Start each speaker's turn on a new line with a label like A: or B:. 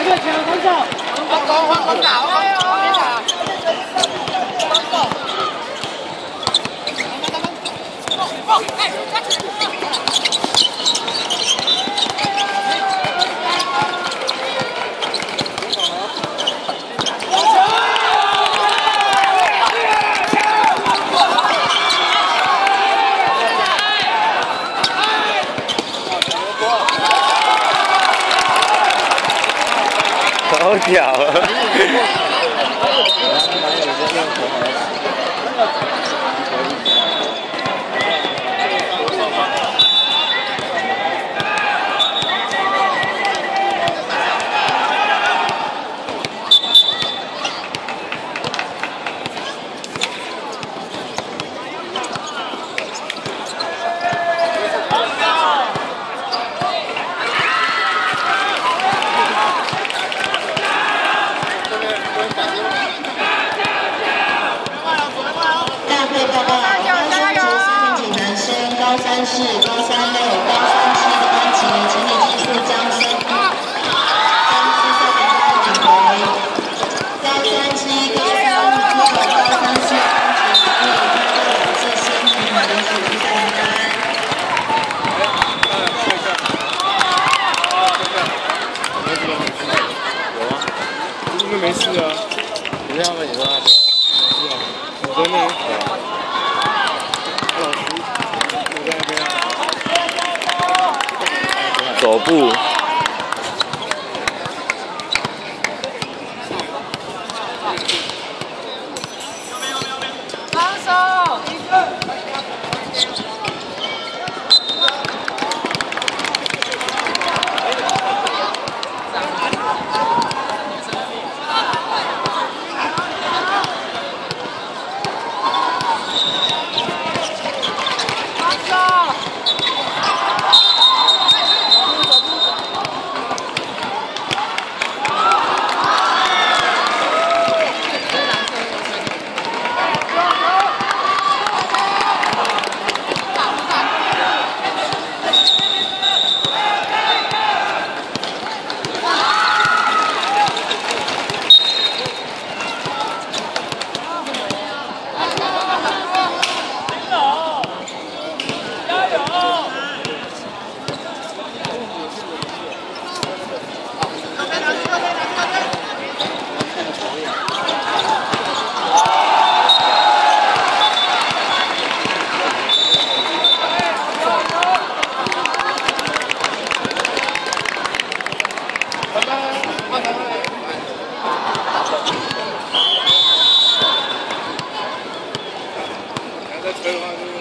A: 快点抢，快走！
B: 换攻，换攻打，换攻，往边打。
C: 好屌
D: 好屌啊！高三四高三六高三七的班级，请你迅速将身跟资色的班指回。高三七、高三六、高三四班级，请你快乐这些平台的属于三班。
E: 有啊，没事啊。
C: 不要问你说他
E: 是啊，我真的。老师，我在那边啊。
C: 走步。
E: That's good.